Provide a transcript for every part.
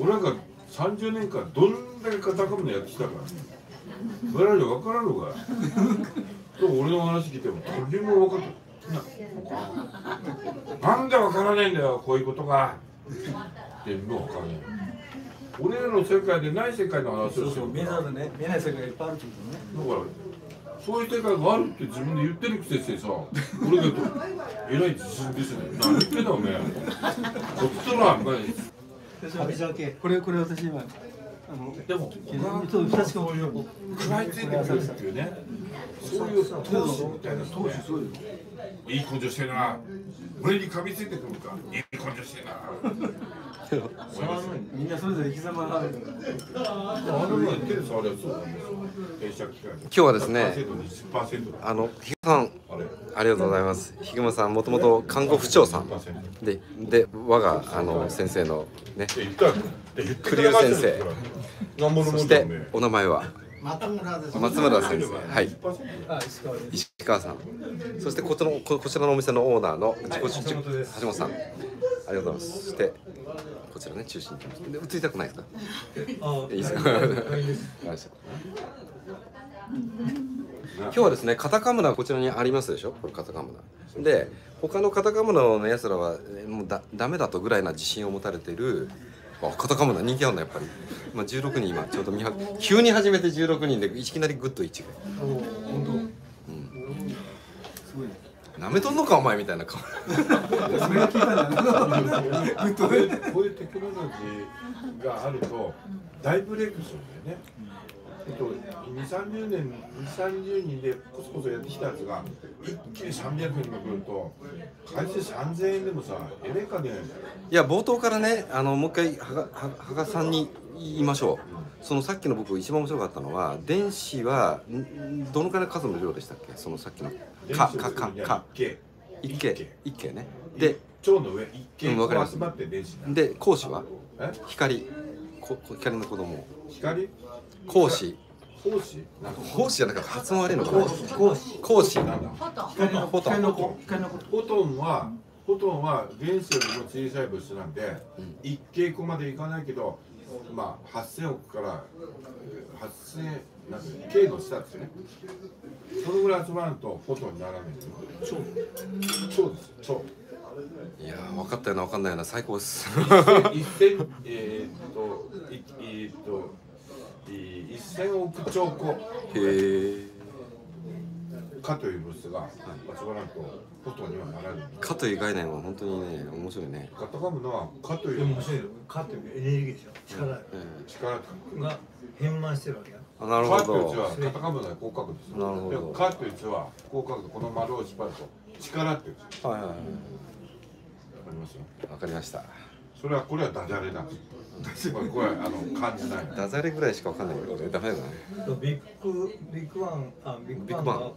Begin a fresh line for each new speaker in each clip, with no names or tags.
俺なんか30年間どんだけカタカムナやってきたか。らそれら分からんのか。と俺の話聞いても誰も分かってななんで分からないんだよこういうことが。ってもう分からない。俺らの世界でない世界の話をする。
見えないね見えない世界がいっぱいあるってことね。
だからそういう世界があるって自分で言ってるくせしてさ俺がとえらい自信ですね。何言ってんだおめえ。こっちとらお前
旅酒これこれ私今。
でも
ちょっと確かこういう
食らいついてくるっていうね。そういう闘志みたいな闘志そういい根性してるな。俺に噛みついてくるか。いい根性してるな。
みんなそれぞれ生き様がある
あのね手で触るやつそうなんですよ停車機械
今日はですね
100%、20%だ。
あのひぐさん
あれ
ありがとうございます。ひぐまさんもともと看護婦長さん。
10%
でで我があの先生のね
って言ったって言って
栗生先生
なんぼのも
そして
んだおめえ
お名前は？
松村です。
松村先生はい。
10%
あ石川
さん。そしてこちらのここちらのお店のオーナーの自己出
橋本です。
橋本さん。ありがとうございます。そしてこちらね中心にで映りたくないですか？
あ
いいですか？わかりました今日はですねカタカムナこちらにありますでしょ？これカタカムナで他のカタカムナのやつらはえーもうだダメだとぐらいな自信を持たれているあカタカムナ人気あるんだやっぱり、まあ、16人今ちょうど見は急に始めて16人でいきなりグッと1
お本当。すごい
なめとんのかお前みたいな顔。
それ聞いたんだねグッと
こうい
ね
うこういうテクノロジーがあると大ブレイクするんだよね。えっと、2、30年、2、30人でコソコソやってきたやつが一気に300人も来ると、回数3000円でもさ、えれかね、
いや冒頭からねあのもう一回羽賀羽羽賀さんに言いましょう。そのさっきの僕一番面白かったのは電子はんどのくらいの数の量でしたっけ？そのさっきのかかかか。
一
一軒一軒ね。で
蝶の上、一軒集まって電子
で講師は？
え？
光。ここ光の子供。
光？
講師。
奉仕なんか
講師じゃなくて発音悪いのかな？
講師。
講師。
なんだ
フォト。ン
光の子。光の子。
フォトンはフォトンは原子よりも小さい物質なんで、一蛍個までいかないけどまあ8000億からえー8000なんて K の下ですね。そのぐらい集まるとフォトンにならない。んですよ超。超です。超。
いやー分かったような分かんないような最高です。
一千えーっといえーっとい一千億兆個
へえ。
かという物質が集まらんとフォトンにはならない。
かという概念は本当にね面白いね、
カタカムのはかという
でも面白いよかっていうエネルギーでしょ。力。
え
力と
が変満してるわけ
あなる
カ
ほ
ーという
ど
字はカタカムナで広角ですよ。
なるほど。
でもカーという字は広角でこの丸を引っ張ると力っていう字。わ
はいはいは
かりますよ。
い分かりました。
それはこれはダジャレなんです。これこれはあの感じない。
ダジャレぐらいしか分かんないけどダメだね。
ビッグビッグバンあビッグバンが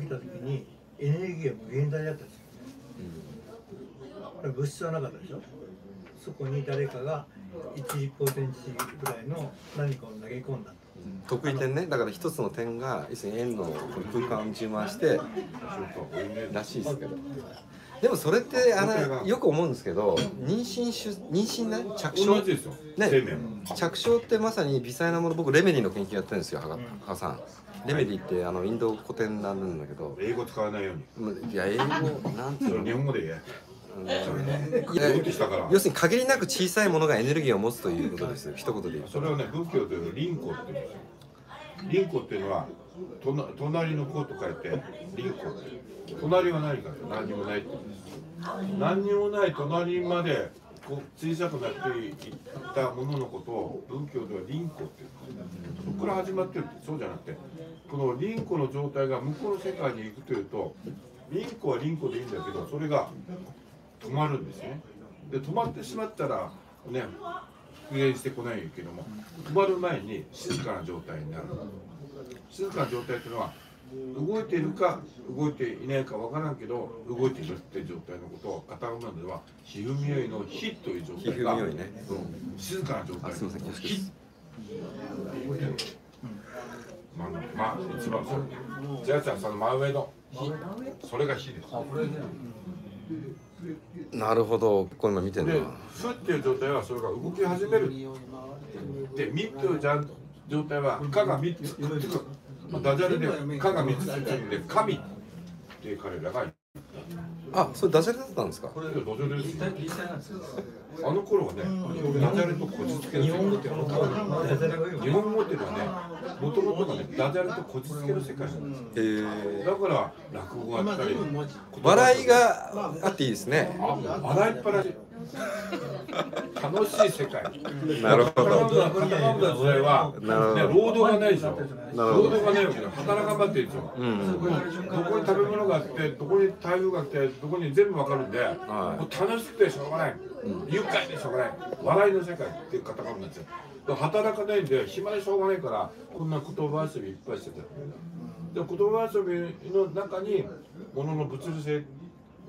起きた時にエネルギーは無限大だったんですよ物質はなかったでしょ？そこに誰かが1立方センチぐらいの何かを投げ込んだ。
得意点ね。だから一つの点が要するに円の空間を充満してらしいですけどでもそれってあのよく思うんですけど妊娠出妊娠ね着
同
床。ね。着床ってまさに微細なもの。僕レメディの研究やってるんですよ羽賀羽賀さん。レメディってあのインド古典なんだけど。
英語使わないように。
いや英語なんてい
うれ日本語で言え。
要するに限りなく小さいものがエネルギーを持つということです。よ一言で言うと。
それをね仏教でいう輪廻って言うんですよ。輪廻っていうのは隣の子と書いて輪廻って。隣は何かって何にもないって。何にもない隣までこう小さくなっていったもののことを仏教では輪廻って言う。そこから始まってるってそうじゃなくてこの輪廻の状態が向こうの世界に行くというと輪廻は輪廻でいいんだけどそれが止まるんですね。で止まってしまったらね復元してこないけども止まる前に静かな状態になる静かな状態っていうのは動いているか動いていないかわからんけど動いているっていう状態のことをカタカナではひふみよいのひという状態が
ね。
うん静かな状態。
あすいま
あ、まあ、一番そう。じゃあ、じゃあ、その真上の火。それが火です。
なるほど。これ今見てんな
で負っていう状態はそれが動き始める。でみっていう状態は「か」が3つまあダジャレで「か」が3つで「神」って彼らが
あそれダジャレだったんですか？
これでダジャレですよ。あの頃はねダジャレとこじつけの世界。
日本語っていうのはダジャレがいいよ
日本語っていうのはねもともとがねダジャレとこじつけの世界なんです
えー、
だから落語があったり。
笑いがあっていいですね。
あ笑いっぱなし楽しい世界。
なるほど。
ムナカタカムナ時代は、ね、労働がないでしょ。労働がないわけだ。働かんばっていいでしょ、
うん。
どこに食べ物があってどこに台風が来てどこに全部わかるんで、楽しくてしょうがない、愉快でしょうがない。笑いの世界っていうカタカムナですよ。働かないんで暇でしょうがないからこんな言葉遊びいっぱいしてたで言葉遊びの中にものの物理性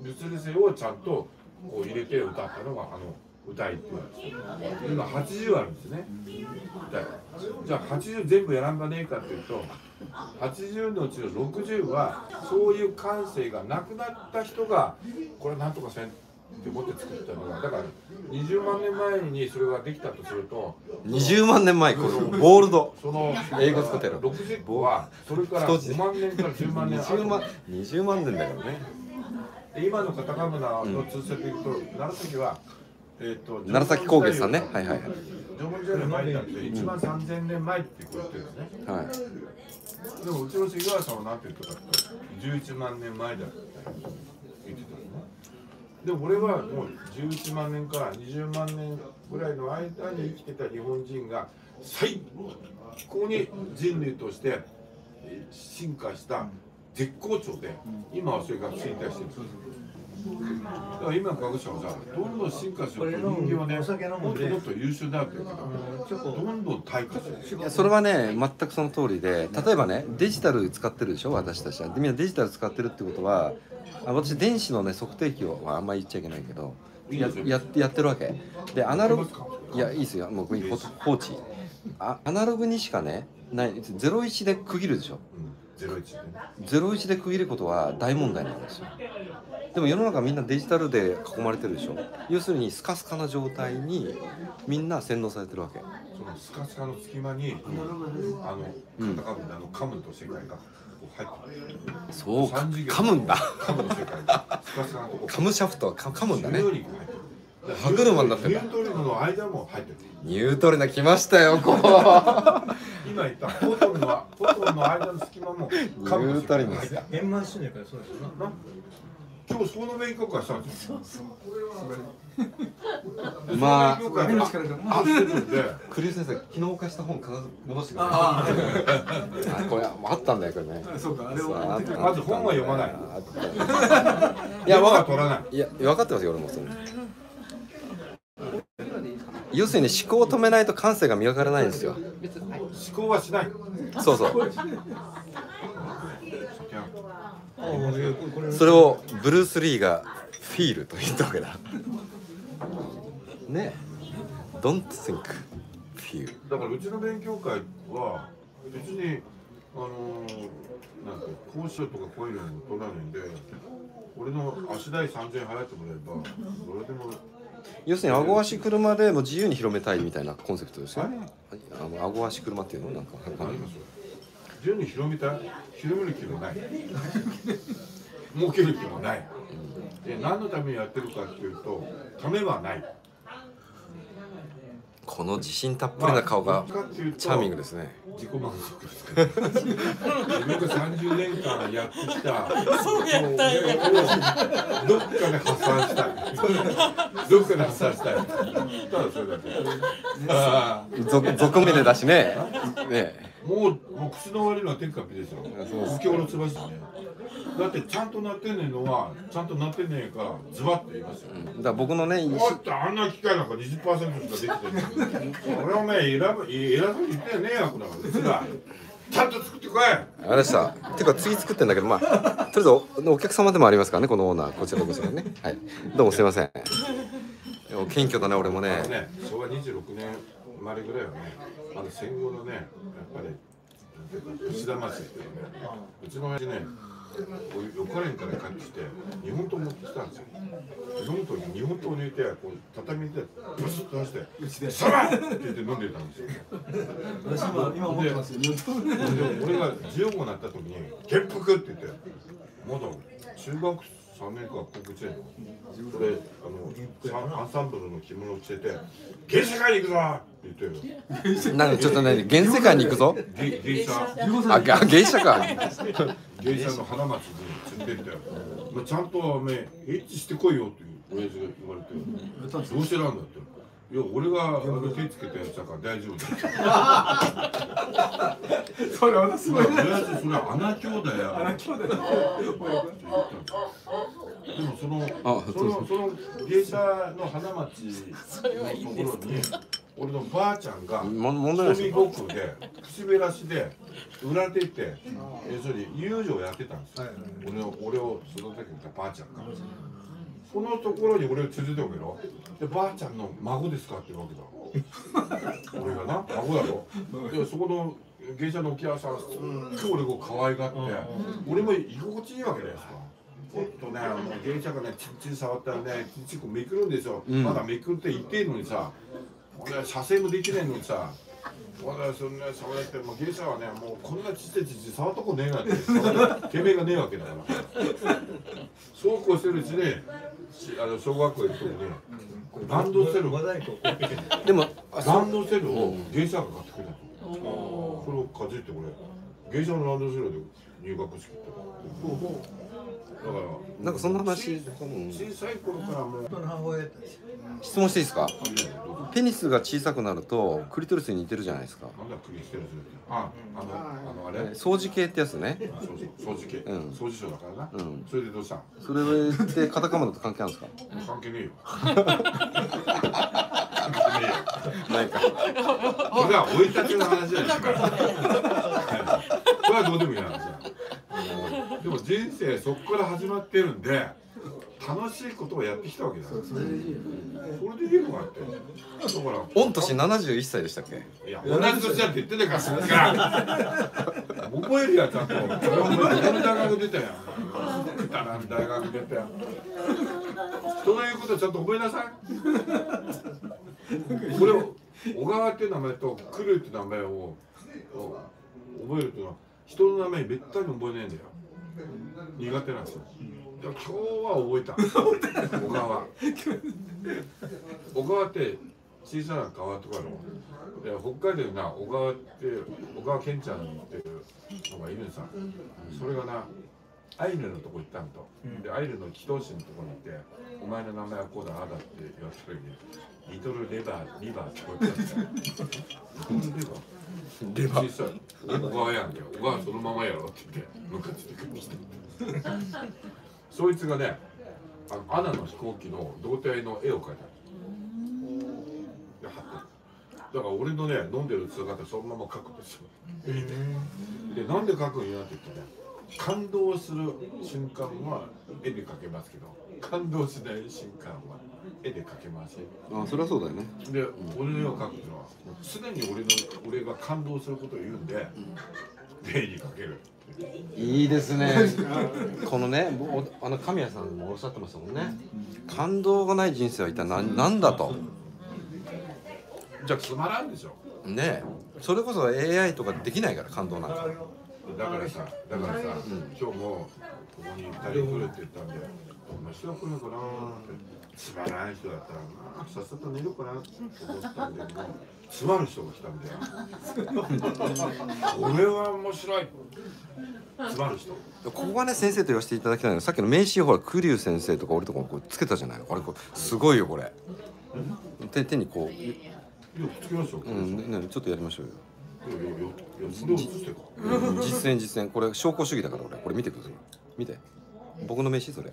物理性をちゃんとこう入れて歌ったのがあの歌いっていう今80あるんですね。歌いじゃあ80全部選んだねえかっていうと80のうちの60はそういう感性がなくなった人がこれなんとかせんって思って作ったのがだから20万年前にそれができたとすると
20万年前これボールド。
その
英語使ってる
60個はそれから
当時
5万年から10万年後。
20万20万年だからね。
で今のカタカムナの通説でいくと、楢崎は、えー、と
楢崎工芸さんね。はいはいはい。
縄文時代の前になって1万3000年前って言ってるんですね、
はい。
でもうちの関川さんは何て言ったかっていうと11万年前だって言ってたのね。でも俺はもう11万年から20万年ぐらいの間に生きてた日本人が最高に人類としてえー進化した絶好調で今はそれが衰退して。るだから今の科学者はさどんどん進化すると人間はね
お酒飲
も
むんで
っともっと優秀だって言うけどどんどん退化してる。
それはね全くその通りで例えばねデジタル使ってるでしょ私たちは。でみんなデジタル使ってるってことはあ私電子のね測定器を、まあ、あんまり言っちゃいけないけどやややってるわけ。でアナログいやいいですよ。もうこれほ放置。あアナログにしかねない。01で区切るでしょ。
うん、01で。ね
01で区切ることは大問題なんですよ。でも世の中みんなデジタルで囲まれてるでしょ。要するにスカスカな状態にみんな洗脳されてるわけ。
そのスカスカの隙間に、あのカタカムナのカムと世界が
そうか。
三次元
噛むんだ
カム
シャフトはか噛むんだね歯車になってんだ。
ニュートリノの間も入ってる。
ニュートリノ来ましたよこう
今言った。フォトンのフォトンの間の隙間も。カムの世界が入ってる
円満してないからそうですよな
な今日その勉強会したんですよ
まあ
あしてるんで
栗生先生昨日貸した本必ず戻してください。あこれあったんだよこれね。
そうかあれを
あった
まず本は読まないない。
いや分かってますよ俺もそれ要するに思考を止めないと感性が磨かれないんですよ。
思考はしない。
そうそう。それをブルース・リーがフィールと言ったわけだ。ね。Don't think feel
だからうちの勉強会は別にあのー、なんか講師とかこういうのも取らないんで俺の足代3000円払ってもらえばどれでも
要するに顎足車でも自由に広めたいみたいなコンセプトですよ
はい。
ねあの顎足車っていうの？なんか
ありますよ自由に広めたい？広める気もない。儲ける気もない。で何のためにやってるかっていうとためはない
この自信たっぷりな顔がチャーミングですね。
自己満足ですね自分が30年間やってきた。そうやったをどっかで発散したい。どっかで発散したい。ただそれだけ。あ
俗俗名でだしね。ね。
あもうもう口の悪いのは天下美ですよ。不況のつばしね。だってちゃんとなってんねんのはちゃんとなってんねんからズバッと言いますよ。
だから僕のね意思
おってあんな機械なんか20%しかできてない。俺はお前選ぶ偉そうに言ってねえやこれうちらちゃんと作ってこい。
あれでしたてか次作ってんだけどまあとりあえずおお客様でもありますからねこのオーナー。こちらこそね。はい。どうもすいません。謙虚だね俺もね。
ね、昭和26年生まれぐらいはね、あの戦後のね、やっぱり、吉田町っていうね、うちの親父ね、よかれんから帰ってきて日本刀持ってきたんですよ飲むとに日本刀を抜いてこう畳でブスッと出して「サバ!」って言って飲んでたんですよ
私今今思ってますよ。
で俺が15になった時に「元服!」って言ってまだ中学3年か高校1年俺あのアンサンブルの着物を着てて「芸者会に行くぞ!」って言ってる
なんかちょっとね現世界に行くぞ。
芸芸者
あが芸者か。
芸者の花町に連れてって「まあ、ちゃんとおめえエッチしてこいよ」っていう親父が言われて「どうしてなんだ?」って「いや俺が手つけたやつだから大丈夫だ」
それ私すごい。
親父それ穴兄弟や
あら。兄弟。だ。
でもその
あ
そのその芸者の花町のところに俺のばあちゃんが
も問題ない
で口べらしで売られていって要するに遊女をやってたんですよ。
はいはい
俺の俺を育ててきたばあちゃんがそのところに俺を連れておけろでばあちゃんの孫ですかって言うわけだ。俺がな？孫だろ？でそこの芸者のお客さんすっごい俺を可愛がって俺も居心地いいわけですか。ちょっとね、あの芸者がね、ちんちん触ったらね、ちんちんこうめくるんですよ。
うん。
まだめくって言ってんのにさ、俺は射精もできないのにさ、まだそんな触られて、もう芸者はね、もうこんなちっちゃいちっちゃい触ったことねえがって、てめえがねえわけだから。そうこうしてるうちに、しあの小学校行くときに、ランドセル、
でもあ
ランドセルを芸者が買ってくれたの。それをかじって俺、芸者のランドセルで入学式行った。だから。
なんかそんな話、うん
小さい頃からも。う
質問していいですか？ペニスが小さくなるとクリトリスに似てるじゃないですか。
なんだクリステルズってああのあのあれ？
掃除系ってやつね。
あそうそう。掃除系、
うん。
掃除省だからな、
うん。
それでどうしたん
それってカタカナだと関係あるんですか？
関係ねえよ。関係ねえよ。
ないか。
それは生い立ちの話じゃない。からこれはどうでもいい話だでも人生そこから始まってるんで楽しいことをやってきたわけだよ
それでいいよ。
それでいいのかってだから
御年71歳でしたっけ？
いや、同じ年だって言ってんだから、さっきから。覚えるやつちゃんと。俺お前、どこの大学出たやん。くだらん大学出たやん。人の言うことちゃんと覚えなさい。これを、小川っていう名前と、来るっていう名前を。覚えるっていうのは、人の名前めったに覚えないんだよ。苦手なんですよ。でも今日は覚えた。小川。小川って小さな川とかの北海道にな小川って小川健ちゃんっていうのがいるんさそれがなアイヌのとこ行ったんと、でアイヌの祈祷師のとこに行って「お前の名前はこうだああだ」って言われた時に「リトルレバーリバー」ってこう言ったんですよリトルレバー。
レバー
小さい小川やんけ小川そのままやろ。って言って。ムカついてそいつがねあのアナの飛行機の胴体の絵を描いてだから俺のね飲んでる姿そのまま描くんですよ。でなんで描くんやって言ってね感動する瞬間は絵で描けますけど感動しない瞬間は絵で描けません
あそれはそうだよね。
で、俺の絵を描くのは常に俺の俺が感動することを言うんで絵に描ける
いいですね。このねおあの神谷さんもおっしゃってましたもんね。感動がない人生は一体何なんだと。
じゃあつまらんでしょ。
ねそれこそ AI とかできないから感動なんか。
だからさ、だからさ、今日もここに二人来るって言ったんで、どんな人が来るのかなーって、つまらない人だったら、まあ、さっさと寝るかなって思ったんで、もうつまる人が来たんで、これは面白い。つまる人。
ここがね先生と言わせていただきたい。のはさっきの名刺ほら栗生先生とか俺とかもこうつけたじゃないあれこれすごいよこれ手手にこう
いや、つけましょう。
うんねちょっとやりましょうよ、実践実践これ証拠主義だから俺これ見てください見て僕の名刺それ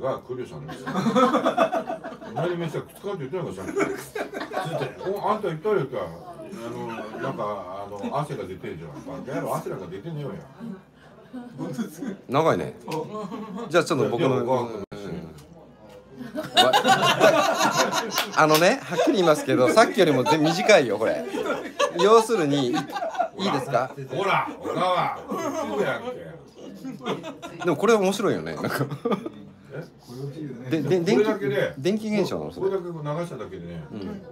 がクリュさんですよ。お前に飯はくっつかんって言ってないからさ。おあんた言ったよってあのなんかあの汗が出てるじゃん。バカ野郎汗なんか出てねえよや。
長いねじゃあちょっと僕のあのねはっきり言いますけどさっきよりも全短いよこれ要するにいいですか？
ほら小川そうやんけ
でもこれ面白いよねなんかでで
こ
電気電気現象なの？それ。
これだけ流しただけでね、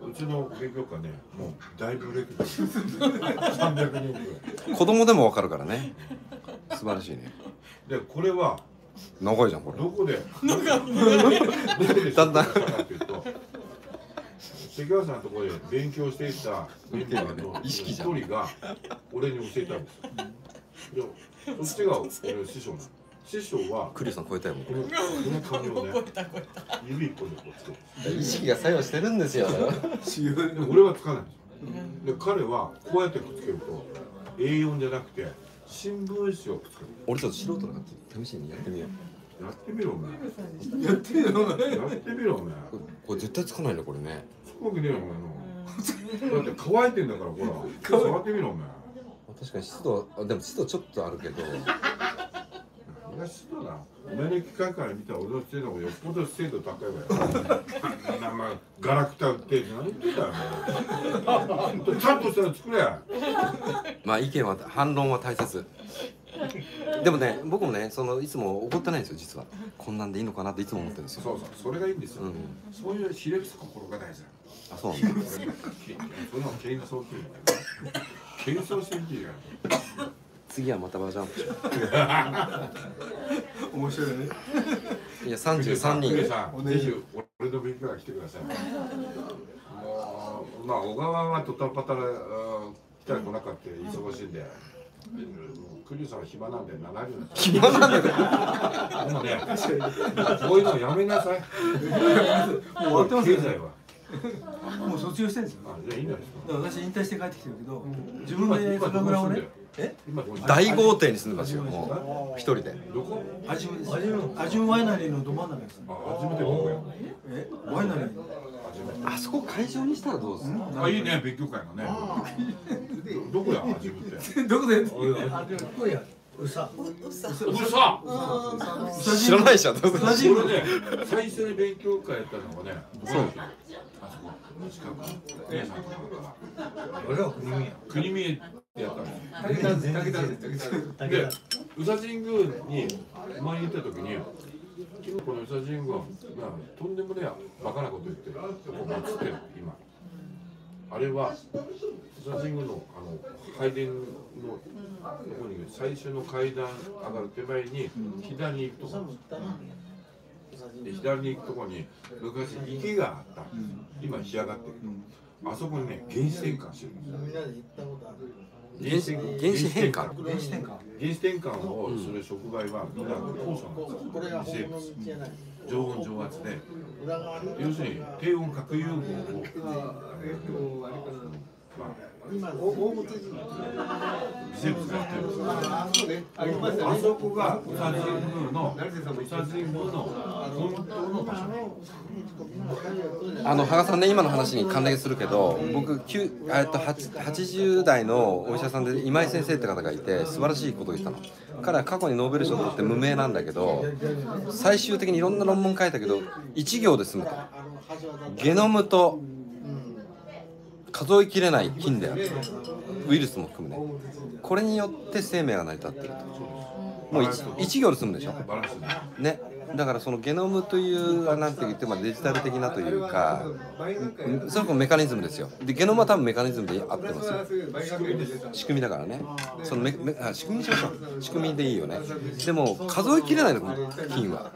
うちの勉強会ねもう大ブレイクです300人ぐらい。
子供でもわかるからね。素晴らしいね。
でこれは
長いじゃんこれ。
どこで？どこで
だんだん
関川さんのところで勉強していたメンバーの一人が俺に教えたんですよ。でそっちが俺の師匠なの師匠は
クリスさん超えたよも
このこの紙をね指一本でこうつけ
意識が作用してるんですよ。
で俺はつかない。ん。で彼はこうやってくっつけると A4 じゃなくて新聞紙をくっつける。
俺ちょっと素人だから試しにやってみよう。
やってみろお前。
やってみろお前。
やってみろお前。
これ絶対つかないねこれね。
つくわけねえよお前の。だって乾いてんだからほら触ってみろお前。
確かに湿度あでも湿度ちょっとあるけど
いや湿度なお前の機械から見たら俺の精度がよっぽど精度高いわよあんなまあガラクタ売って何言ってんだよお前ちゃんとしたら作れ
まあ意見は反論は大切。でもね僕もねそのいつも怒ってないんですよ実は。こんなんでいいのかなっていつも思ってるんですよ。
そうそうそれがいいんですよ、
うん
そういうひれ伏す心が大事だ
あそうなんだ。
それの謙遜っていうんだよ謙遜してみてよ
次はまたバージョンアップしよ
面白いね。
ういや33人。
クリさんぜひ俺の勉強会来てくださいもうまあ小川はとったパタラ来たら来なかった忙しいんでもうクリさんは暇なんで70になっち
暇なんだよ
ゃうもうねこういうのやめなさい
もう終わってますよ
経済は
もう卒業してるんですよ
あじゃあいいんじゃないですか
私引退して帰ってきてるけど自分で酒蔵をねえ？
大豪邸に住んでますよもう。一人で。
どこ？
味見です味見ワイナリーのど真ん中です。
あ初めて僕や
え？ワイナリー。
あそこ会場にしたらどうですか？
あいいね勉強会のね。どどこや初めて？
どこで？
あでもこれやうさ
うさ
知らないじゃん
俺ね最初に勉強会やったのがねそう。あそこ。近く姉さんとか
俺は国民や。
国見でやったんですよ
武田
で宇佐神宮に前に行った時にこの宇佐神宮は、まあ、とんでもねえバカなこと言ってるここ映ってる今。あれは宇佐神宮のあの拝殿のとこに最初の階段上がる手前に左に行くとこ。で左に行くとこに昔池があった。今干上がってる。あそこにね原始転換してる。んですよ
原子原子変化
電子転換？
原子転換をする触媒はみんな酵素なんですよ微生物常温常圧で。要するに低温核融合をまあ微生物がやってるんですよあそこが宇佐神宮の宇佐神宮の本当の場所。
あの羽賀さんね今の話に関連するけど僕えっと8 80代のお医者さんで今井先生って方がいて素晴らしいことを言ってたの。彼は過去にノーベル賞を取って無名なんだけど最終的にいろんな論文書いたけど1行で済むと。ゲノムと数えきれない菌である。ウイルスも含むね。これによって生命が成り立ってると。もう 1, 一行で済むでしょ。
バランスね。
だからそのゲノムというなんて言ってもデジタル的なというかそれこそメカニズムですよ。でゲノムは多分メカニズムで合ってますよ。仕組みだからね。そのメメあ仕組みにしましょう。仕組みでいいよね。でも数えきれないのこの菌は。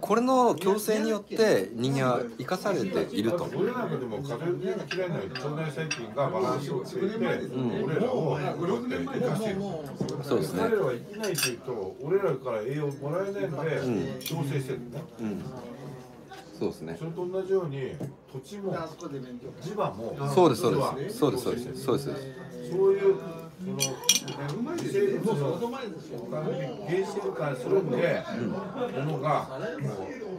これの共生によって人間は生かされていると。
俺らのでも風邪嫌いな腸内細菌がバランスをつけて、俺らを生かしてる
そうですね。
彼らは生きないというと俺らから栄養もらえないので調整してるんだ、
うん。そうですね。
それと同じように土地も地場も
そうですそうです。そうですそうです。そうです。
そういうその微生物の原子化するんで、ものがも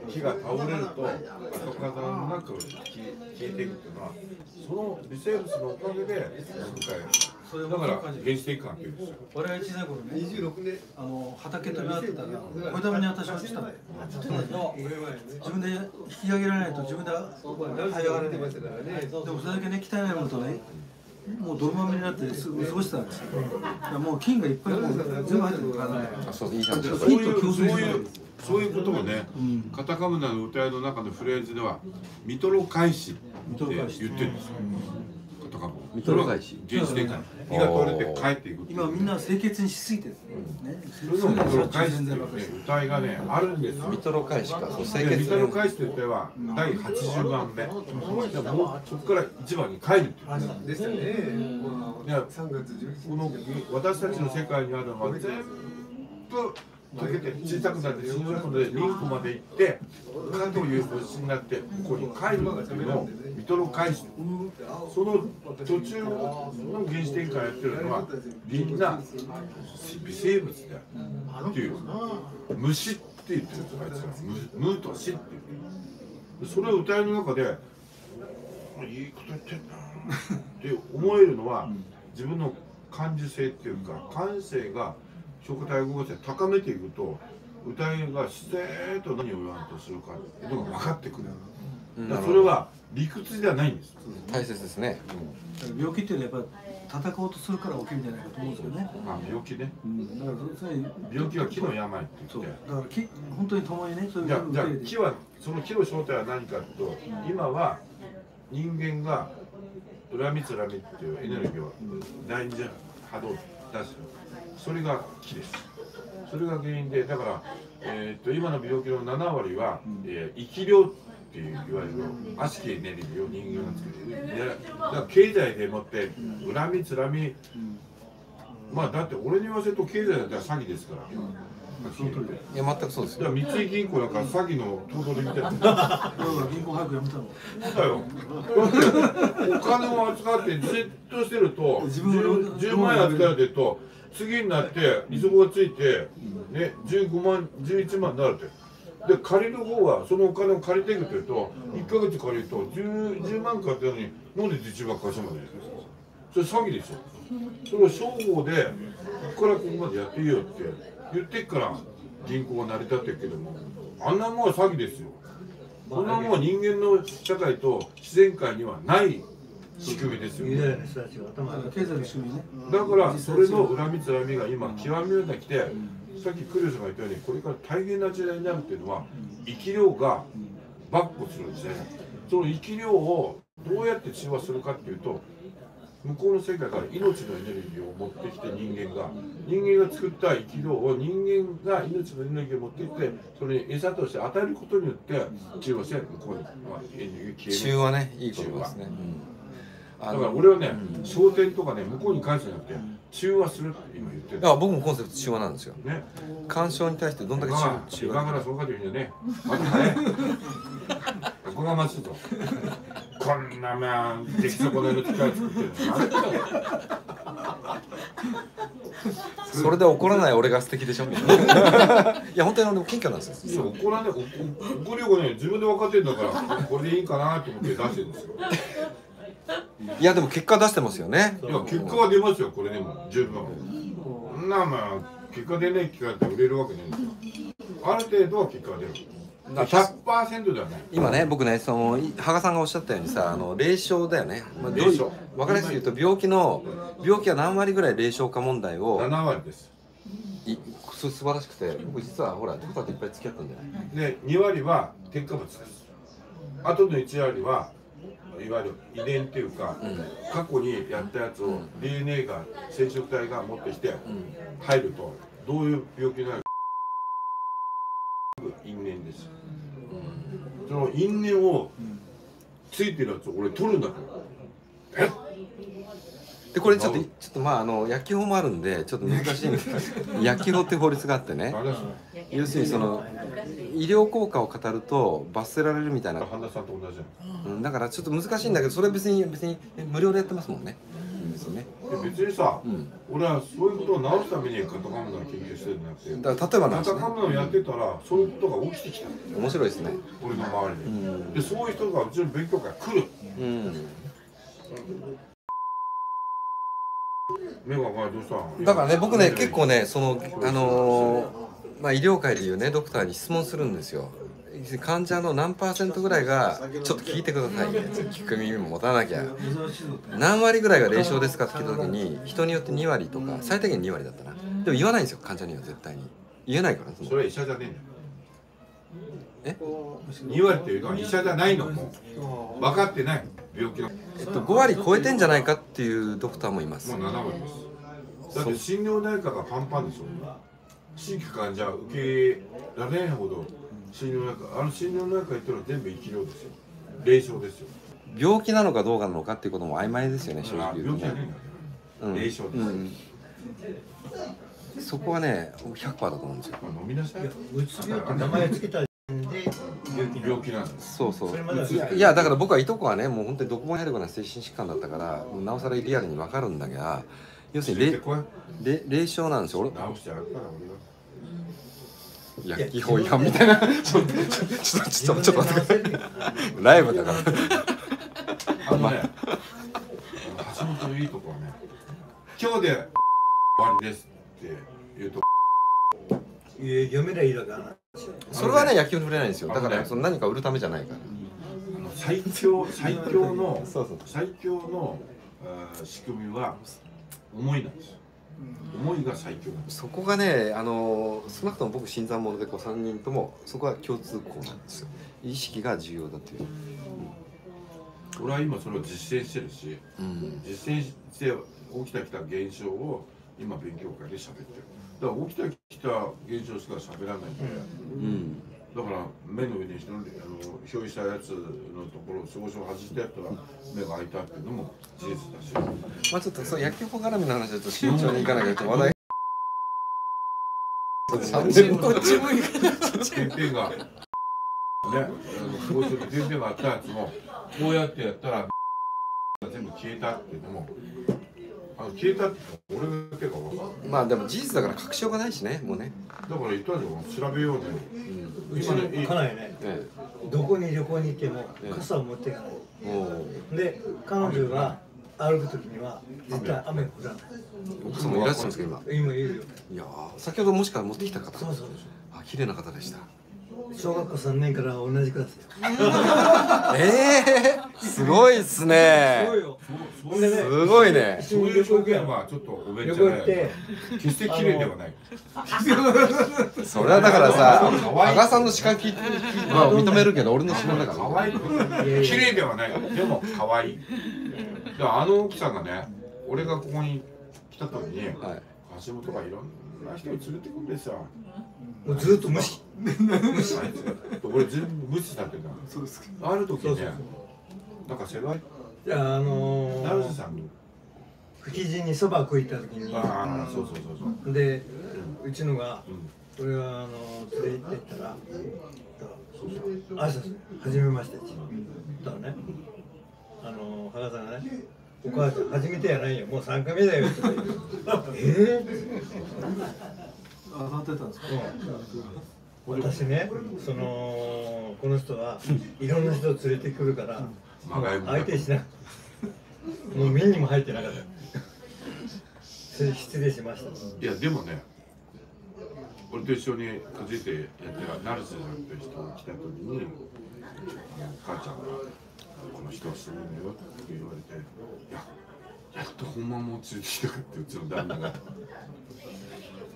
う木が倒れると跡形もなく消えていくっていうのはその微生物のおかげで向だから原子転換っていうんですよ。
俺が小さい頃ねあの畑と見合ってたらこれために私はしたの自分で引き上げられないと自分で這い。上がれないでもそれだけね鍛えないものとねもう泥まみれになってすぐ過ごしてたんですよ。もう菌がいっぱいもう全部入ってる体に
あそうい
うそういうことをね、カタカムナの歌いの中のフレーズではミトロ返しって言ってるんですよ。カタカムナ。
ミトロ返し
が通れて帰っていく。
今みんな清潔にしすぎてるね
それのミトロ返しっていうね歌いがねあるんですよ。
ミトロ返しかそう清潔
トロ返しという歌いは第80番目。でもうそこから一番に帰るっていう。
でしたね。
いや
3月11日。
この私たちの世界にあるのは全部溶けて小さくなって小さくなってリンクまで行ってかという物質になってここに帰るっていうのをミトロ返しその途中の原始展開やってるのはみんな微生物だよっていう。虫って言ってるんですあいつら無無と死って言ってるそれを歌いの中でいいこと言ってんな。って思えるのは自分の感受性っていうか感性が食体語性高めていくと歌いが自然と何を言わんとするかっていうのが分かってくる。だからそれは理屈ではないんです。
大切ですね。
病気っていうのはやっぱ戦おうとするから起きるんじゃないかと思うんですよね、
あ病気ね。
うん、だからそれ
病気は木の病って
そう
言って。
だからき本当に共にねそういう
じゃあじ木はその木の正体は何かと今は人間が恨みつらみっていうエネルギーを第二次波動を出すそれが木です。それが原因でだから、えー、と今の病気の7割は、えー生き量っていういわゆる悪しきエネルギーを人間が作るでだから経済でもって恨みつらみまあだって俺に言わせると経済だったら詐欺ですから。
いや全くそうですよ。
いや三井銀行なんか詐欺の頭取みたいな。
だから銀行早くやめたの
そうだよ。お金を扱ってじっとしてると
自分の
10, 10万円扱ってると次になって利息がついてね15万11万になるって。で借りる方はそのお金を借りていくというと1ヶ月借りると 10, 10万買ったのになんで10万貸したまでそれ詐欺でしょ。それを商法でここからここまでやっていいよって言ってっから銀行が成り立ってるけどもあんなもんは詐欺ですよ。こんなもんは人間の社会と自然界にはない仕組みですよ
ユダヤの人たちが頭が
経済の仕組みね。
だからそれの恨みつらみが今極めように来てさっきクリスさんが言ったようにこれから大変な時代になるっていうのは生き量が跋扈する時代その生き量をどうやって中和するかっていうと向こうの世界から命のエネルギーを持ってきて人間が人間が作った生き量を人間が命のエネルギーを持ってきてそれに餌として与えることによって中和して向こうに、まあ、エネルギー消える
中和ねいいことですね、うん
だから俺はね焦点とかね向こうに返すんじゃなくて中和するって今言ってる。
いや僕もコンセプト中和なんですよ。
ね。
干渉に対してどんだけ中
今
中和。
今からそうかというにはねまだ早いおこがましいぞこんなまあ出来損ないの機械作って。る
それで怒らない俺が素敵でしょ？いや本当にあの謙虚なんですよ。
怒らないお怒りをね自分で分かってるんだからこれでいいかなと思って出してるんですよ
いやでも結果出してますよね。
いや結果は出ますよこれでも。十分。そんなまあ結果出ない機械って売れるわけないんですよ。ある程度は結果が出る。
だ
100%ではない。
今ね僕ねそのい羽賀さんがおっしゃったようにさあの霊障だよね、まあ、どういう分かりやすく言うと病気の病気は何割ぐらい霊障化問題を
7割です。
いす素晴らしくて僕実はほら徳田といっぱい付き合ったんだよ。
で2割は添加物です。あとの1割はいわゆる遺伝っていうか、過去にやったやつを DNA が染色体が持ってきて入るとどういう病気になるか。因縁です。その因縁をついてるやつを俺取るんだからえ
でこれちょっとちょっとまああの薬機法もあるんでちょっと難しいんで す薬機法って法律があってね要するにその医療効果を語ると罰せられるみたいな、
半田さんと同じじゃん。
うん、だからちょっと難しいんだけどそれは別に別にえ無料でやってますもんね。別にね。
で別にさ、
ん。
俺はそういうことを治すためにカタカムナの研究してるんじゃなくて
だから例えばね。
カタカムナをやってたらそういうことが起きてきた。
面白いですね。
俺の周りに、
うん。
でそういう人がうちの勉強会来る。
うん
目が赤いどうしたの？
だからね僕ね結構ねそのあのーまあ医療界でいうねドクターに質問するんですよ。患者の何パーセントぐらいがちょっと聞いてくださいね。聞く耳も持たなきゃ。何割ぐらいが霊障ですかって聞いた時に人によって2割とか最低限2割だったな。でも言わないんですよ患者には絶対に。言えないからそ
れは医者じゃねえんだよ
え
？2割っていうのは医者じゃないの。分かってない病気の。も
えっと、5割超えてんじゃないかっていうドクターもいます。
う7割です。だって心療内科がパンパンでしょ。新規患者受けられないほど心療内科あの心療内科行ったら全部生き量ですよ。霊障ですよ。
病気なのかどうかなのかっていうことも曖昧ですよね正
あ
直言うとね。
病気じゃねえんだよ
うん。
霊障です
うんそこはね100%だと思うんですよ。
まあ飲みなさい。
うつ病って名前つけたで病気
病気なんです。
そうそう。
い
やいやだから僕はいとこはねもう本当にどこも入るような精神疾患だったからもうなおさらリアルに分かるんだけど要するに霊障なんですよ。俺
直してやるから俺が
薬機法違反みたいな。ちょっとちょっとちょっとちょっと待ってくださいライブだから。
あのね橋本のいいとこはね今日で終わりですって言うと。
いや読めりゃいいだけな
それはね野球に触れないんですよ。だからその何か売るためじゃないから。
あの最強最強の
そうそう
最強の仕組みは思いなんですよ。思いが最強なんです。
そこがねあの少なくとも僕新参者でこう3人ともそこは共通項なんですよ。意識が重要だという、
俺は今それを実践してるし
うん、
実践して起きてきた現象を今勉強会で喋ってる。だから起きてきた現象しか喋らないんで、
うん、
だから目の上に人のあの表したやつのところを少々外してやったら目が開いたっていうのも事実だし。
まあちょっとそう野球法絡みの話だと慎重にいかなきゃと話題30分
こっち向い。
点々がねあの少し点々があったやつもこうやってやったら全部消えたってい。うのもあの消えたって俺だけが分かる
まあでも事実だから確証がないしねもうね、
だから言ったじゃん調べようね
うん。
うちの家内ね
え
どこに旅行に行っても
ええ。
傘を持っていかない。
え、もう。
で彼女が歩く時には絶対雨が降らない。
奥様いらっしゃるんですか今？
今いるよ。
いやー先ほどもしか持ってきた方。
そうそう。
あ綺麗な方でした
小学校3年から同じクラスよ。
ええー、すごいっすね。すごいね。
そういう条件はちょっとおべんちゃない
旅行行って
決して綺麗ではない
それはだからさ
可愛い。
羽賀さんの視覚は認めるけど俺の視覚だから
可愛い。綺麗ではない。でも可愛い。であの奥さんがね俺がここに来た時に
はい。
橋本がいろんな人に連れてくんですよ。
もうずっと無視
あいつ俺全部無視されてた
そうですか
ある時
そうそう
ねなんか世話
じゃああの
成瀬
ー、
さん。に
築地にそば食いた時に。
ああそうそうそうそう。
でうちのが
うん。
俺はあの連れて行ったら挨拶初めましてって言ったらね。あの羽賀さんがねお母さん初めてやないよ。もう3回目だよ。って言ってえ
当たってたんですか？
ー、私ねそのこの人はいろんな人を連れてくるから相手しなもう目にも入ってなかった。失礼しました。
いやでもね俺と一緒にくっついてやってた成瀬さんという人が来た時に母ちゃんが「この人はすごいんだよ」って言われて「いややっと本番も連れてきたか」ってうちの旦那が。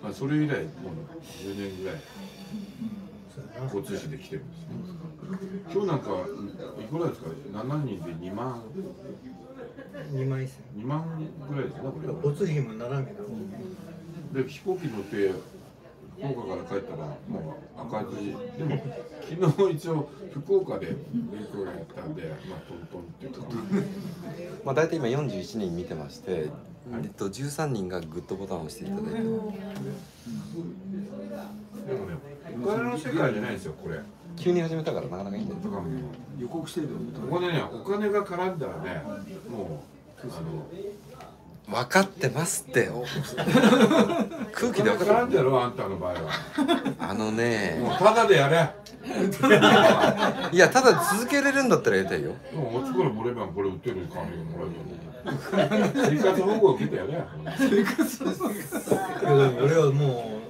まあそれ以来もう10年ぐらい交通費で来てるんですね。今日なんかいくらですか7人で2万。
2万1000
2万ぐらいですねこれ。
交通費もならんけど
で飛行機乗って福岡から帰ったらもう赤字。でも昨日一応福岡で勉強やったんでまあトントンっていうか。
まあ大体今41人見てまして、えっと、13人がグッドボタンを押していただいて
の世界じゃないんですよこれ。
急に始めたからなかなかいいんだよ。
予告してるよ
ここでねお金が絡んだらねもうあの
分かってますってお 空気で分
絡
かって
んだろあんたの場合は。
あのね。
もうただでやれ。
いやただ続けれるんだったらやりたいよ。
もうおつからもればこれ売ってるもらえるよね 生活保護受けてやれ
いやでも俺はもう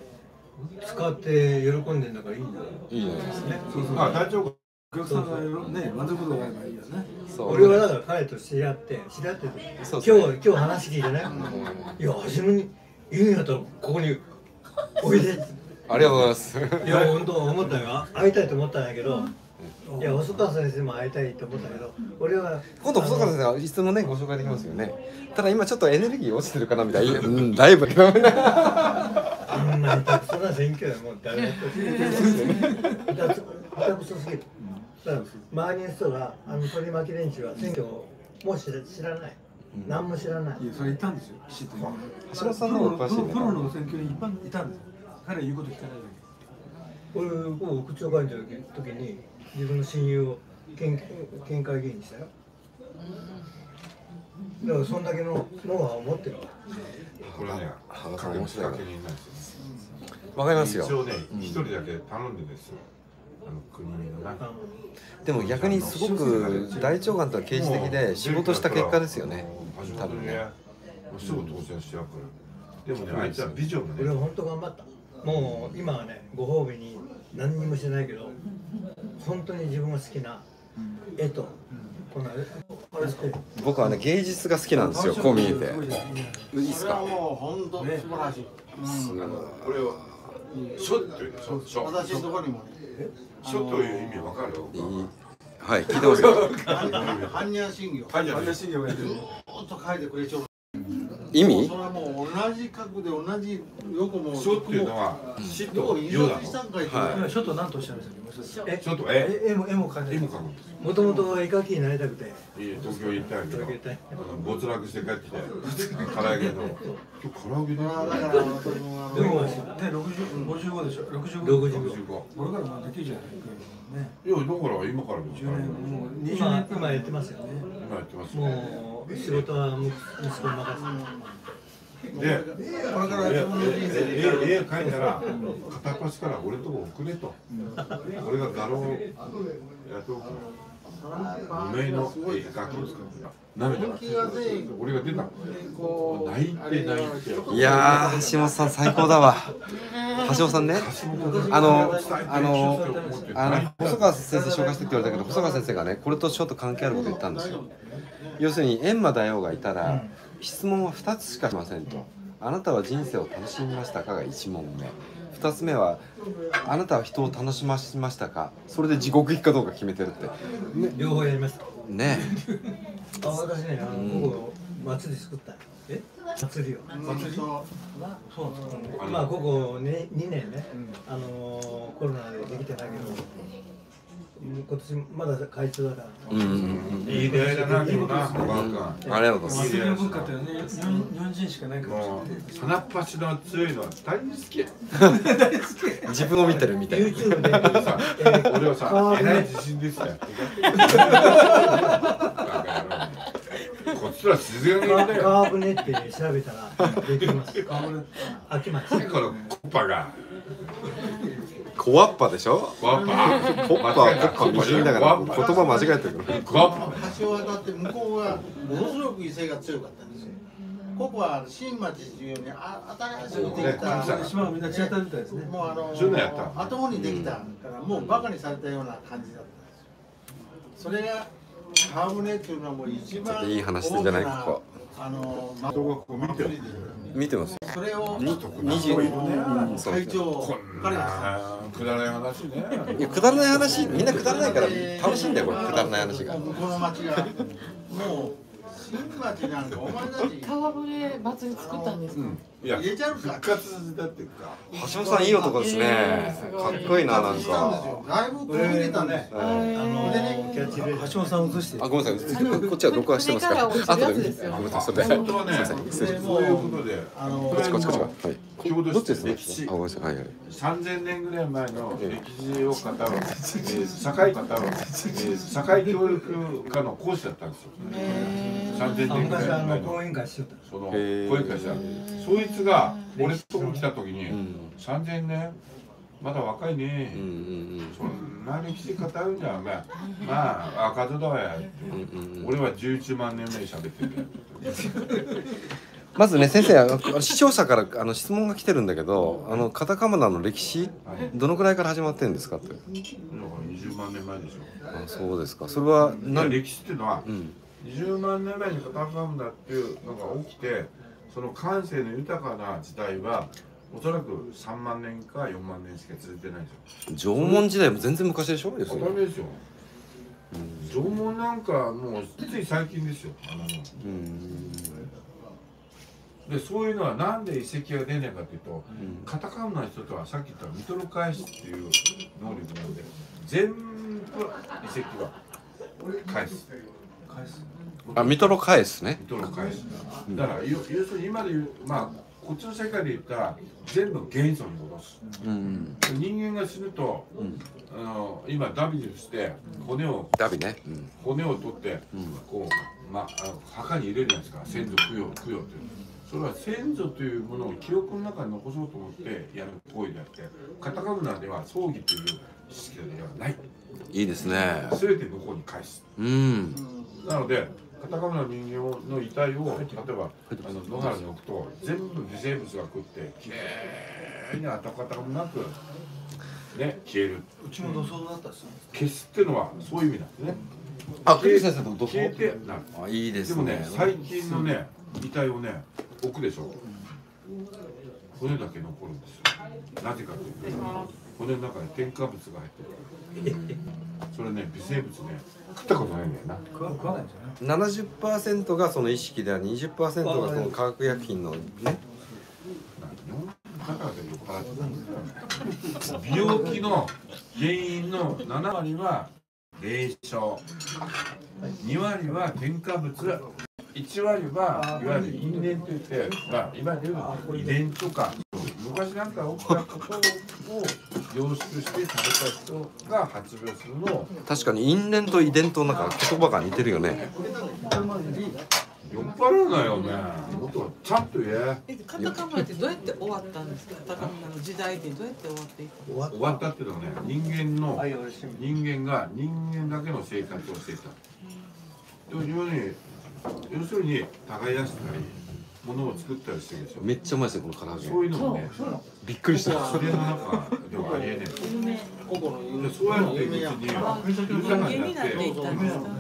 使って喜んでんだからいいんだ。よ
いいじゃないですか。ね
あ大丈夫。
お客さんがね満足度があればいいよね。
そう
俺はだから彼と知り合って知り合って
そうそう
今日今日話聞いてね。いや初めにいいんやったらここにおいで。
ありがとうございます。
いや本当思ったよ。会いたいと思ったんだけど。いや細川先生も会いたいと思ったけど俺は
今度細川先生はいつもねご紹介できますよね。ただ今ちょっとエネルギー落ちてるかなみたいな。うんだいぶ
あんなにたくさんな選挙でもう誰だって下手くそすぎるだから周りの人があの取り巻き連中は選挙をもう知ら知らない。何も知らない。
いやそれいたんですよ。知ってる
橋本さんの方が詳しい。ね
プロの選挙にいっぱいいたんですよ。彼言うこと聞かないだ
俺こう区長会長の時に自分の親友を県県会議員にしたよ。だからそんだけのノウハウを持ってるわ
これね
羽賀さん
かけ
面白い
かけ人なんですよ
わかりますよ。
一応ね一人だけ頼んでですよ。あの国のな
あ
でも逆にすごく大腸がんとは刑事的で仕事した結果ですよね。多
多
分ね。
もうすぐ当選しちゃうからでもねあいつはビジョンがね。
俺は本当頑張った。もう今はねご褒美に何にもしてないけど本当に自分が好きな絵と
僕はね芸術が好きなんですよこう見えていいっすか？
それはもう本当素晴らしい。
これは書っていう
私のところにも
という意味わかる？
いい。はい聞いてますよ。
般若心経、
はいじゃあ
け信用がやってる
ずーっと書いてくれちゃう。
意味？
それはもう同じ角で同じよくもう
書っていうのはと
と何とおっしゃいましたっけもう一つ。
え
ちょっとえ
え絵も絵も描いて
絵も
とも。と絵描きになりたくて。
いい東京行ったんやけど没落して帰ってきて 唐揚げの。今日唐揚げ
まあだ。
だ
から私もあの
でも
で60 55でしょ65
65
65
これからもうできるじゃないね。
いやだから今からです
10年。もう20
今
年。
今やってますよね。
今やってます
もう仕事は息子に任せて。
で
これから
絵
自分の人生で。
絵絵描いたら片っ端から俺のとこ送れと。俺が画廊やっておく。から無名の絵描き涙が俺が出た泣いて泣いて
いや橋本さん最高だわ橋本さんねあのあのあの細川先生紹介してって言われたけど細川先生がねこれとちょっと関係あること言ったんですよ要するに閻魔大王がいたら質問は2つしかしませんとあなたは人生を楽しみましたかが1問目2つ目はあなたは人を楽しましましたか？それで地獄行きかどうか決めてるって。
両方やりました。
ね。
あ私ねあのここ祭り作ったの。え？祭りを。
祭り？と
う。んまあここね2年ね、あのーコロナでできてないけど、今年まだ開通だから、
うんうんうん。
いい出会いだなでもな。小川
うん
君
ありがとうございます。
文化ってね日本人しかないかもしれ
も
ないう
鼻っ端の強いのは大好きや
自分を見てるみたいな。
YouTube で、
さ
えー
俺はさ
川
えらい
ね
自信ですよ。こっちは自然なんだよ。
川船って調べたらできます。
川村
秋町。
このコッパが
コワッパでしょ？
コッパ
コッパはコッパ言葉間違えてる
コッパ
橋を渡って向こうがものすごく威勢が強かったんですよ。ここは新町っていうようにあ新しくできた、
ね
島がみんな違ったみたいですね。
もうあの後方にできたからもうバカにされたような感じだったんですよ。それが川舟っていうのはもう一番
ちょっといい話してんじゃない？
大きな
ここ
あの
人がこう見てる
見てます。よ
それを
に20そう
会長
くだらない話ね
いやくだらない話みんなくだらないから楽しいんだよこれくだらない話が。
向こうの町が。もう新町なんかお前たち。
川舟祭り作ったんですか、
いや
入れちゃうか
復活だっていうか。
橋本さんいい男ですね。かっこいいななんか。
だいぶこう見てたんですよ。
あのキャッチレー
橋本さんを映して。
あごめんなさい。ここっちは録画してますから。後でごめんなさい。それで
本当はねそういうことで
あの
こっちこっちこっちはい。どっちですか？
歴史。
あごめんなさい。はいはい。
3000年ぐらい前の歴史を語る、えー、堺語る、えー、堺教育科の講師だったんですよ。3000年ぐらい前の。
講演会しよった。
その講演会した。そいつが俺とこ来た時に、
うん。
3000年まだ若いね、
うんうん
そんな歴史語るんじゃまあまあ赤戸だわやって、
うんうんうん。
俺は11万年目に喋ってる。
まずね先生あの視聴者からあの質問が来てるんだけどあのカタカムナの歴史どのくらいから始まってるんですかって。
だから20万年前でしょ。
あそうですか。それは何？
歴史っていうのは、
うん。
20万年前にカタカムナっていうのが起きてその感性の豊かな時代はおそらく3万年か4万年しか続いてないんですよ。
縄文時代も全然昔でしょ
当たり前ですよ。縄文なんかもうつい最近ですよあの。
うん
でそういうのはなんで遺跡が出ないかというと、カタカムナの人とはさっき言ったミトロ返しっていう能力なんで全部遺跡は返す。
返す
あミトロ返すね。
ミトロ返すだ。から要要するに今で言うまあこっちの世界で言ったら全部元素に戻す。
うん
人間が死ぬと、あの今ダビデして骨を
ダビね。うん。
骨を取って、
うん。
こう、まあ、墓に入れるじゃないですか。先祖供養供養という。それは先祖というものを記憶の中に残そうと思ってやる行為であってカタカムナでは葬儀という意識ではない。
いいですね。
全て向こうに返す。
うん。
なのでカタカムナの人間の遺体を例えばあの野原に置くと全部微生物が食ってきれいに跡形もなくね消える。
うちも土葬だったっすよ
消すっていうのはそういう意味なんですね。
あ栗先生とど
消えてなる
あいいで
ですも
ね
ね最近のね遺体をね置くでしょ骨だけ残るんですよ。なぜかというと骨の中に添加物が入ってる。からそれね微生物ね食ったことないんだよな。
食わ食わないんじゃない
70%がその意識であり20%がその化学薬品のね。
病気の原因の7割は霊障2割は添加物。1割はいわゆる因縁といって、まあ、いわゆる遺伝とか昔なんか起きたことを凝縮して食べた人が発病するのを。
確かに因縁と遺伝となんか言葉が似てるよね。
酔っ払うなよねもっとちゃんと言え。
えカタカムナってどうやって終わったんですか？カタカムナの時代ってどうやって終わっていった
終わっ
た。っていうのはね人間の人間が人間だけの生活をしていた。というように要するに耕したり物を作ったりしてるでしょ。
めっちゃうまいですよこの唐揚げ。
そういうのもね
びっくりした。
自然の中ではありえねえ
個々の
でそうやって別に豊かになって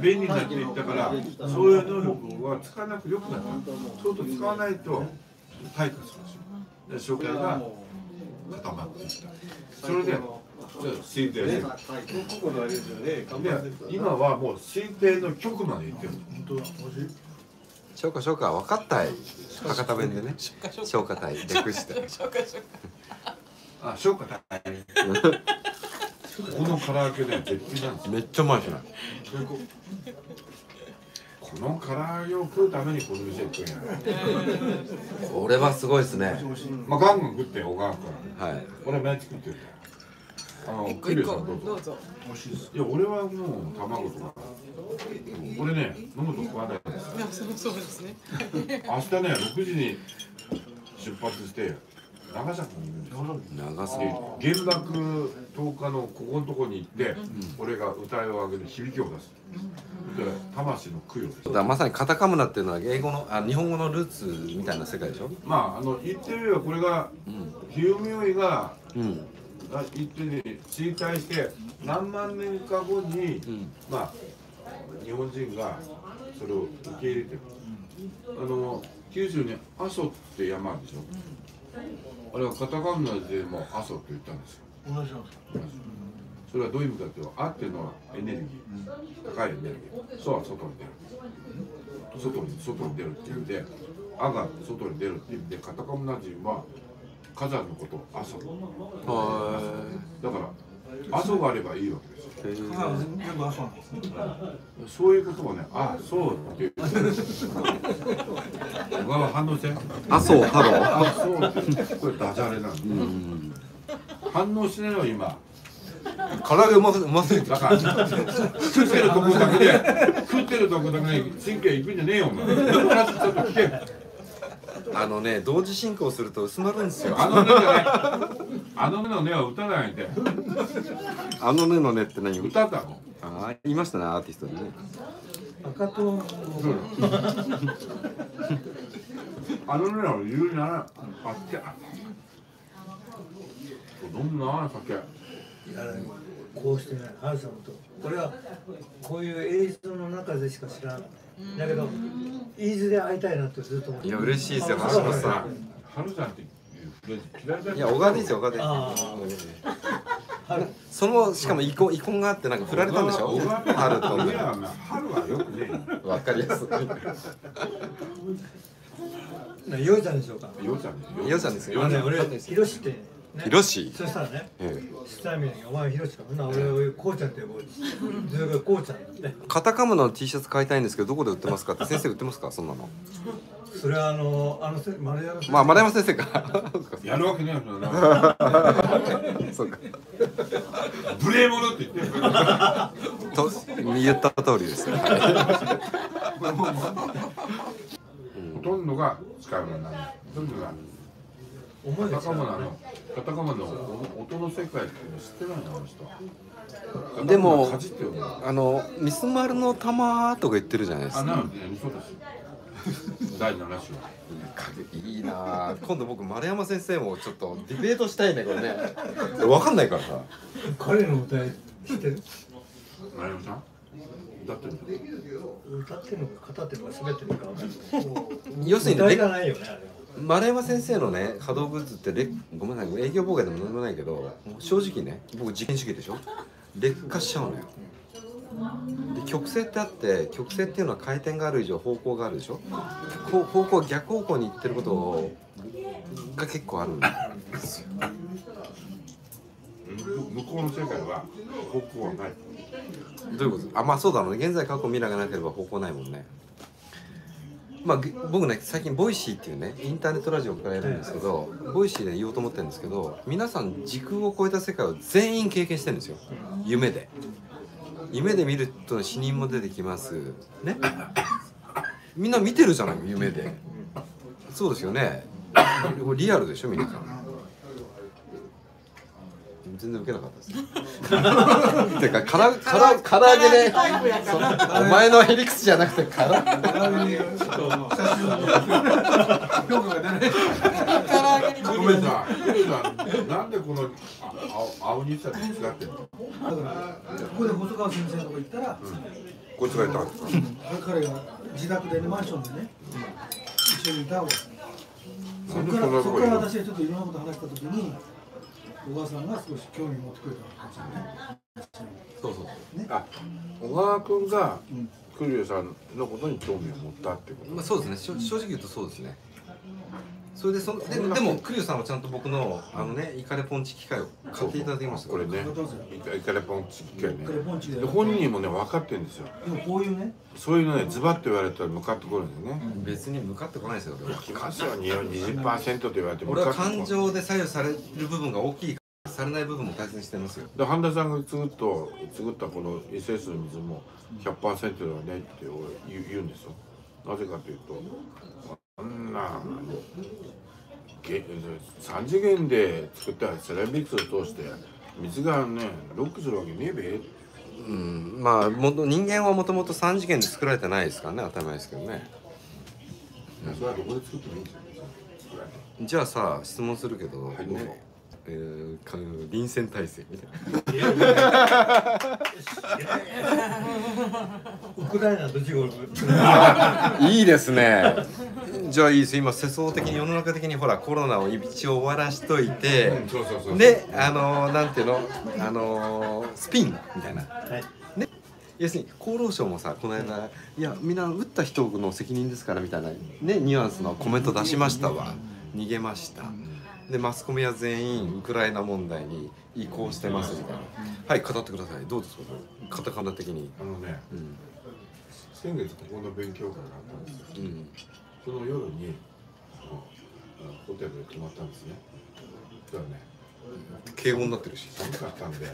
便利になっていったからそういう能力は使わなくてよくなったそうと使わないと退化するんですよで障害が固まっていった。それで推定する
ここのあれですよね看板
で今はもう推定の極までいってる。
本当だ。
消化消化分かった。い博多弁でね。消化体略して
あ消化大変。この唐揚げね絶品なんです。よ
めっちゃうまいですね
この唐揚げを食うためにこの店行くんや。
これはすごいですね。
まあガンガン食ってよ小川君
はい。
俺毎日食ってるからあの
一個
クリ
一
さんどうぞ。
どうぞ。
いや俺はもう卵とか。俺ね飲むと食わないです。
いやそうそうですね。
明日ね6時に出発して長崎に行くんですよ。
長さ
で原爆投下のここのとこに行って、俺が歌いを上げる響きを出す、で魂の供養です。
だからまさにカタカムナっていうのは英語のあ日本語のルーツみたいな世界でしょ？
まああの言ってみればこれが
うん。
ヒューミョイが
うん。
あ言ってね衰退して何万年か後に、
うん。
まあ日本人がそれを受け入れてる、あの九州に阿蘇って山あるでしょ、あれはカタカムナでも阿蘇って言ったんですよ。
同じなんですか？
それはどういう意味かというと「あ」っていうのはエネルギー。高いエネルギー「そ」は外に出る。外に外に出るっていう意味で「あ」が外に出るっていう意味でカタカムナ人は火山のことを阿蘇
は
だから阿蘇があればいいわけですよ
いへ
あ全部朝なんですね
そういうことをね、あ、そうって言う。小川反応して。
あそうハロー
あ、そう。これダジャレなの。
うん
反応しないの今。
唐揚げうますうますぎて
だから、食ってるとこだけで、食ってるとこだけで神経いくんじゃねえよ、お前。ちょっと聞け。
あのね同時進行すると薄まるんですよ。
あのねじゃない。あのねのねは歌ないで。
あのねのねって何？
歌だの。
あー言いましたねアーティストでね。
赤と
あのね言うなあっけどんな酒？
いやこうしてねハルさんと。これはこういう映像の中でしか知らないだけど飯津で会いたいなってずっと思って
いや嬉しいですよ
あ
橋本さん。
春さんってい
や小川ですよ小川でそのしかも遺恨遺恨があってなんか振られたんでしょ？
小川
春と。
春はよくね
わかりやす。い
ねようちゃんでしょうか？
ようちゃんです
よ。うちゃんですよ。
あのね俺ひろしってね。
ひろし
そしたらね
え
下見にお前ひろしかなら俺をこうちゃんって呼ぼうずっとこうちゃんって
カタカムナの T シャツ買いたいんですけどどこで売ってますかって先生売ってますかそんなの？
それはあのあのせ丸山さん
まあ丸山先生か。
やるわけねえよそんな。
そうか。
無礼者って言ってる
と言った通りです。よ
ほとんどが使うものなんだほとんどが
思いが違う
カタカムナのカタカムナの音の世界っていうの知ってないのあの人。
でもあのミスマルの玉とか言ってるじゃないですか。
第七章。
いいなあ。今度僕丸山先生もちょっとディベートしたいねこれね。わかんないからさ。
彼の歌知ってる？
丸山さん？歌ってるの？
歌ってるのか語ってるのか滑ってるのか分かんない。
要するにレ
歌いがないよねあれは
丸山先生のね稼働グッズってレごめんなさい営業妨害でも何でもないけど正直ね僕実験主義でしょ？劣化しちゃうのよ。で曲線ってあって曲線っていうのは回転がある以上方向があるでしょ？こう方向逆方向に行ってることが結構あるんですよ
向こうの世界は方向はない。
どういうこと？あまあそうだろうね。現在過去未来がなければ方向ないもんねまあ僕ね最近ボイシーっていうねインターネットラジオからやるんですけどボイシーで言おうと思ってるんですけど皆さん時空を超えた世界を全員経験してるんですよ。夢で。夢で見ると死人も出てきます。ね。みんな見てるじゃない夢で。そうですよね。リアルでしょ皆さん。全然受けなかったです てかからから唐揚げでお前のヘリクスじゃなくてから。
ちょっと久しぶりに。評価が出な
揚げに。
ごめんさごめんさなんでこのあ青青に。さ違ってんの
だからここで細川先生のとこ行ったら、
こいつが言ったんですか
彼が自宅でねマンションでね一緒に。いたわけそこからそこから私がちょっといろんなこと話した時に小川さんが少し興味持ってくれたわけですよね。
そうそう
あ小川君がクリュウさんのことに興味を持ったってこと。
まあそうですね。正直言うとそうですねそれでそのででもクリュウさんはちゃんと僕のあのねイカレポンチ機械を買っていただきました。
これね。イカレポンチ機械ね。
イカレポンチで。
で本人もね分かってるんですよ。
でもこういうね。
そういうのねズバッと言われたら向かってくるんですよね。
別に向かってこないですよ俺は
来ますよ20%と言われて向
俺は
かってこ
感情で左右される部分が大きいからされない部分も大切にしてますよ。
で半田さんが作った作ったこの SS の水も100%だねって言う言うんですよ。なぜかというとあんなげ3次元で作ったセラミックスを通して水がねロックするわけねえべ。
うんまあもと人間はもともと3次元で作られてないですからね当たり前ですけどね。
それはどこで作ってもいいんですよ
じゃあさ質問するけど、
いどうぞ。
ねえー、か臨戦態勢みたいな
ウクライナと中国
いいですね。じゃあいいです。今世相的に世の中的にほらコロナを一応終わらしといて、であのなんていうの？あのスピンみたいな。
はい
ね。要するに厚労省もさこの間いやみんな打った人の責任ですからみたいなねニュアンスのコメント出しましたわ。逃げました。でマスコミは全員ウクライナ問題に移行してますみたいな。はい語ってください。どうですか。カタカナ的に。
あのね
うん
先月ここの勉強会があったんですよ
うん。
その夜にホテルで泊まったんですねだからね
敬語になってるし。
寒かったんで